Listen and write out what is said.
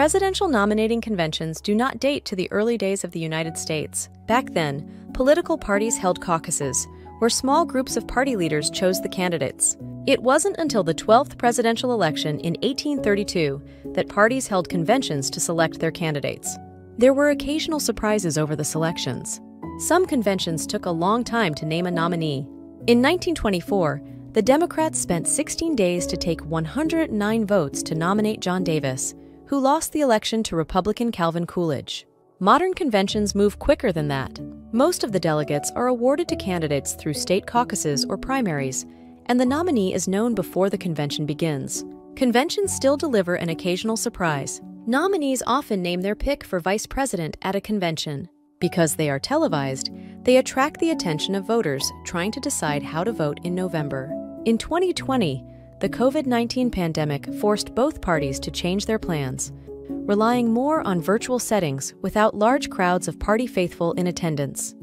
Presidential nominating conventions do not date to the early days of the United States. Back then, political parties held caucuses, where small groups of party leaders chose the candidates. It wasn't until the 12th presidential election in 1832 that parties held conventions to select their candidates. There were occasional surprises over the selections. Some conventions took a long time to name a nominee. In 1924, the Democrats spent 16 days to take 109 votes to nominate John Davis, who lost the election to Republican Calvin Coolidge. Modern conventions move quicker than that. Most of the delegates are awarded to candidates through state caucuses or primaries, and the nominee is known before the convention begins. Conventions still deliver an occasional surprise. Nominees often name their pick for vice president at a convention. Because they are televised, they attract the attention of voters trying to decide how to vote in November. In 2020, the COVID 19 pandemic forced both parties to change their plans, relying more on virtual settings without large crowds of party faithful in attendance.